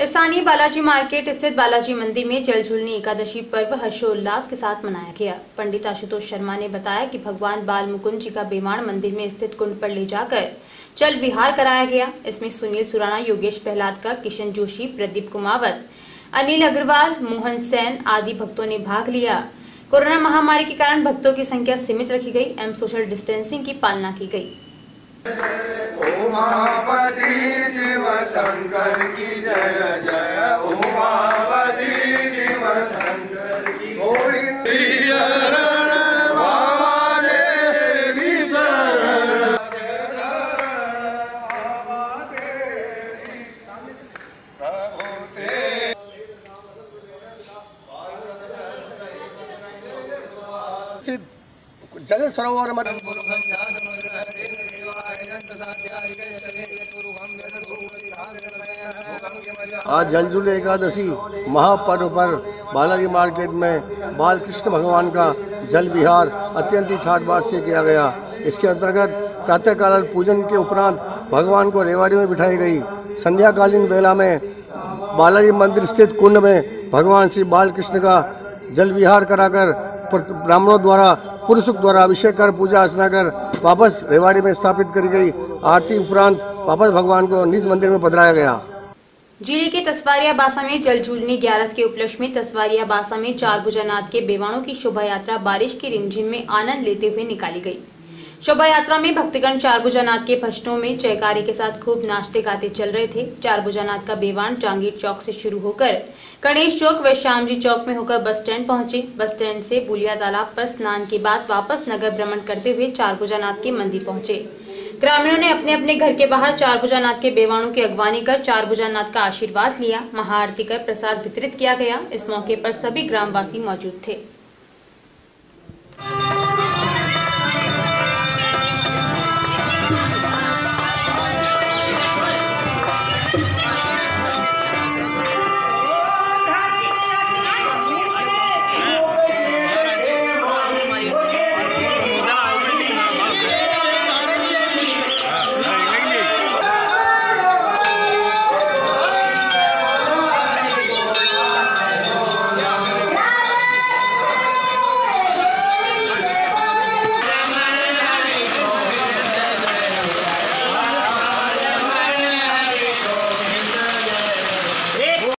स्थानीय बालाजी मार्केट स्थित बालाजी मंदिर में जल झूलनी एकादशी पर्व हर्षोल्लास के साथ मनाया गया। पंडित आशुतोष शर्मा ने बताया कि भगवान बाल मुकुंद जी का बेमाण मंदिर में स्थित कुंड पर ले जाकर जल विहार कराया गया। इसमें सुनील सुराना योगेश प्रहलाद का किशन जोशी, प्रदीप कुमावत, अनिल अग्रवाल, मोहन सेन आदि भक्तों ने भाग लिया। कोरोना महामारी के कारण भक्तों की संख्या सीमित रखी गई। एवं सोशल डिस्टेंसिंग की पालना की गई। उमापति शिव शंकर की जय जय। उमापति शिव शंकर की गोविंद शरण ते जल सरोवर मध्ये आज जलजुल एकादशी महापर्व पर बालाजी मार्केट में बाल कृष्ण भगवान का जल विहार अत्यंत ही ठाट बाट से किया गया। इसके अंतर्गत प्रातःकाल पूजन के उपरांत भगवान को रेवाड़ी में बिठाई गई। संध्याकालीन बेला में बालाजी मंदिर स्थित कुंड में भगवान श्री बाल कृष्ण का जल विहार कराकर ब्राह्मणों द्वारा पुरुषों द्वारा अभिषेक कर, पूजा अर्चना कर, वापस रेवाड़ी में स्थापित करी गई आरती उपरांत वापस भगवान को निज मंदिर में पधराया गया। ज़िले के तस्वारिया बासा में जल झूलने ग्यारस के उपलक्ष्य में तस्वारिया बासा में चार भुजानाथ के बेवाणों की शोभा यात्रा बारिश के रिमझिम में आनंद लेते हुए निकाली गई। शोभा यात्रा में भक्तगण चार भुजानाथ के भजनों में जयकारे के साथ खूब नाश्ते गाते चल रहे थे। चार भुजानाथ का बेवान जांगीर चौक से शुरू होकर गणेश चौक व श्यामजी चौक में होकर बस स्टैंड पहुँचे। बस स्टैंड से बुलिया तालाब पर स्नान के बाद वापस नगर भ्रमण करते हुए चार भुजानाथ के मंदिर पहुँचे। ग्रामीणों ने अपने अपने घर के बाहर चार भुजानाथ के बेवाणों की अगवानी कर चार भुजानाथ का आशीर्वाद लिया। महाआरती कर प्रसाद वितरित किया गया। इस मौके पर सभी ग्रामवासी मौजूद थे।